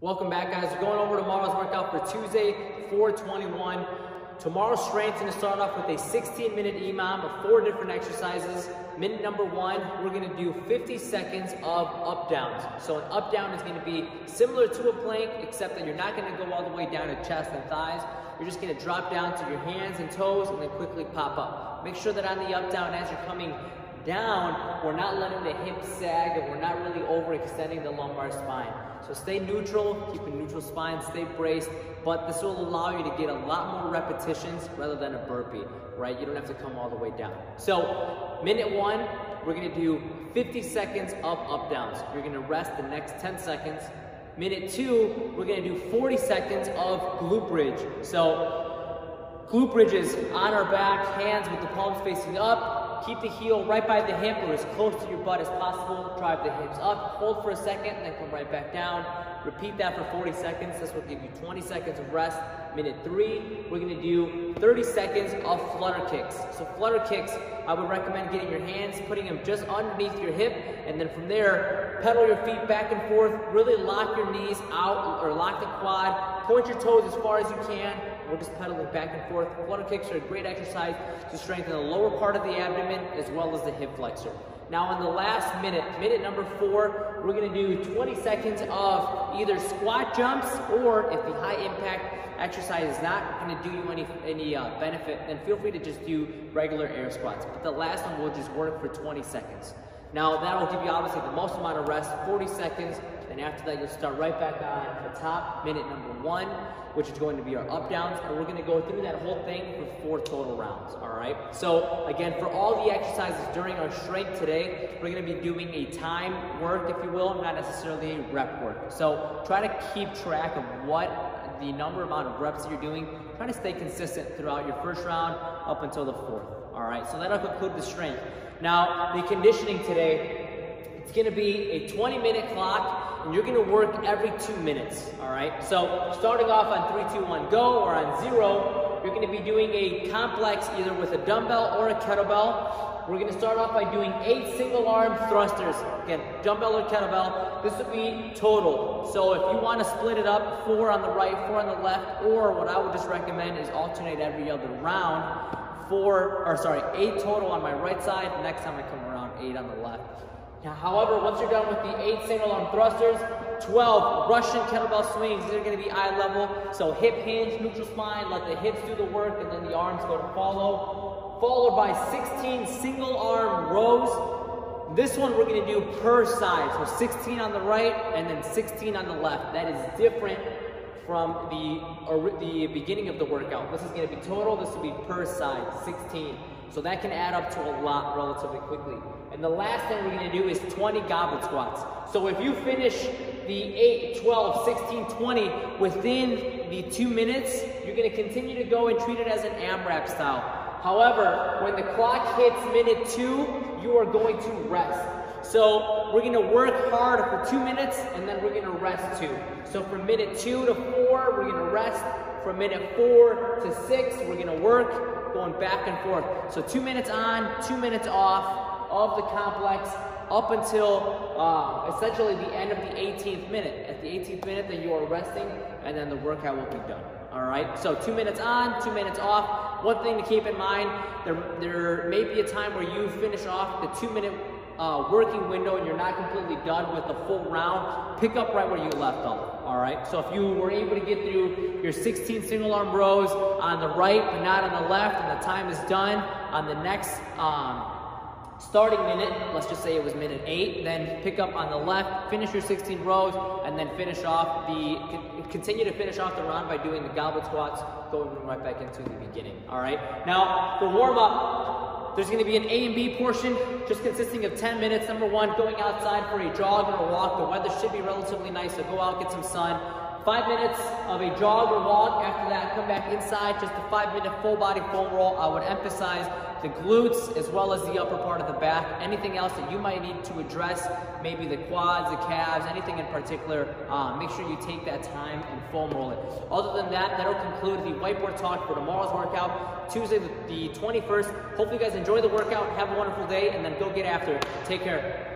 Welcome back, guys. We're going over tomorrow's workout for Tuesday, 421. Tomorrow's strength is going to start off with a 16 minute EMOM of four different exercises. Minute number one, we're going to do 50 seconds of up downs. So an up down is going to be similar to a plank, except that you're not going to go all the way down to chest and thighs. You're just going to drop down to your hands and toes and then quickly pop up. Make sure that on the up down, as you're coming down, we're not letting the hips sag and we're not really overextending the lumbar spine. So stay neutral, keep a neutral spine, stay braced, but this will allow you to get a lot more repetitions rather than a burpee, right? You don't have to come all the way down. So minute one, we're gonna do 50 seconds of up downs. You're gonna rest the next 10 seconds. Minute two, we're gonna do 40 seconds of glute bridge. So glute bridges on our back, hands with the palms facing up, Keep the heel right by the hip or as close to your butt as possible. Drive the hips up, hold for a second, then come right back down. Repeat that for 40 seconds. This will give you 20 seconds of rest. Minute three, we're gonna do 30 seconds of flutter kicks. So flutter kicks, I would recommend getting your hands, putting them just underneath your hip, and then from there, pedal your feet back and forth, really lock your knees out or lock the quad, point your toes as far as you can, we're just pedaling back and forth. Flutter kicks are a great exercise to strengthen the lower part of the abdomen as well as the hip flexor. Now in the last minute, minute number four, we're gonna do 20 seconds of either squat jumps or if the high impact exercise is not gonna do you any, any uh, benefit, then feel free to just do regular air squats. But the last one will just work for 20 seconds. Now that will give you obviously the most amount of rest, 40 seconds, and after that you'll start right back on the top, minute number one, which is going to be our up downs, and we're gonna go through that whole thing for four total rounds, all right? So again, for all the exercises during our strength today, we're gonna be doing a time work, if you will, not necessarily a rep work. So try to keep track of what the number amount of reps that you're doing, try to stay consistent throughout your first round up until the fourth, all right? So that'll conclude the strength. Now, the conditioning today, it's gonna be a 20 minute clock and you're gonna work every two minutes, all right? So starting off on three, two, one, go, or on zero, you're gonna be doing a complex either with a dumbbell or a kettlebell. We're gonna start off by doing eight single arm thrusters. Again, dumbbell or kettlebell. This will be total. So if you wanna split it up, four on the right, four on the left, or what I would just recommend is alternate every other round four, or sorry, eight total on my right side. Next time I come around, eight on the left. Now, however, once you're done with the eight single arm thrusters, 12 Russian kettlebell swings. These are gonna be eye level. So hip hinge, neutral spine, let the hips do the work, and then the arms go to follow. Followed by 16 single arm rows. This one we're gonna do per side. So 16 on the right and then 16 on the left. That is different from the, or the beginning of the workout. This is gonna be total, this will be per side, 16. So that can add up to a lot relatively quickly. And the last thing we're gonna do is 20 goblet squats. So if you finish the 8, 12, 16, 20 within the two minutes, you're gonna continue to go and treat it as an AMRAP style. However, when the clock hits minute two, you are going to rest. So we're gonna work hard for two minutes and then we're gonna rest two. So from minute two to four, we're gonna rest. From minute four to six, we're gonna work, going back and forth. So two minutes on, two minutes off of the complex up until uh, essentially the end of the 18th minute. At the 18th minute, then you are resting and then the workout will be done. All right, so two minutes on, two minutes off. One thing to keep in mind, there, there may be a time where you finish off the two minute uh, working window and you're not completely done with the full round, pick up right where you left off, all right? So if you were able to get through your 16 single arm rows on the right but not on the left and the time is done on the next um, starting minute, let's just say it was minute eight, then pick up on the left, finish your 16 rows, and then finish off the, continue to finish off the round by doing the goblet squats, going right back into the beginning, all right? Now, for warm up, there's going to be an A and B portion, just consisting of 10 minutes. Number one, going outside for a jog or a walk. The weather should be relatively nice, so go out, get some sun. Five minutes of a jog or walk. After that, come back inside, just a five minute full body foam roll. I would emphasize the glutes as well as the upper part of the back. Anything else that you might need to address, maybe the quads, the calves, anything in particular, uh, make sure you take that time and foam roll it. Other than that, that'll conclude the whiteboard talk for tomorrow's workout, Tuesday the 21st. Hopefully you guys enjoy the workout, have a wonderful day, and then go get after it. Take care.